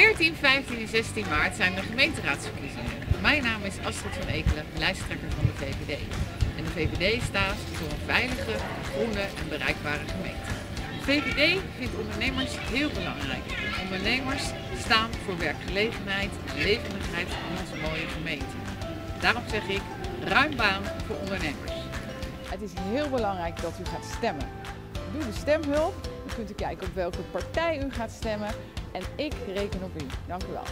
14, 15 en 16 maart zijn de gemeenteraadsverkiezingen. Mijn naam is Astrid van Ekelen, lijsttrekker van de VVD. En de VVD staat voor een veilige, groene en bereikbare gemeente. De VVD vindt ondernemers heel belangrijk. Ondernemers staan voor werkgelegenheid en levendigheid in onze mooie gemeente. Daarom zeg ik ruim baan voor ondernemers. Het is heel belangrijk dat u gaat stemmen. Doe de stemhulp. Kunt u kijken op welke partij u gaat stemmen. En ik reken op u. Dank u wel.